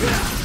Yeah!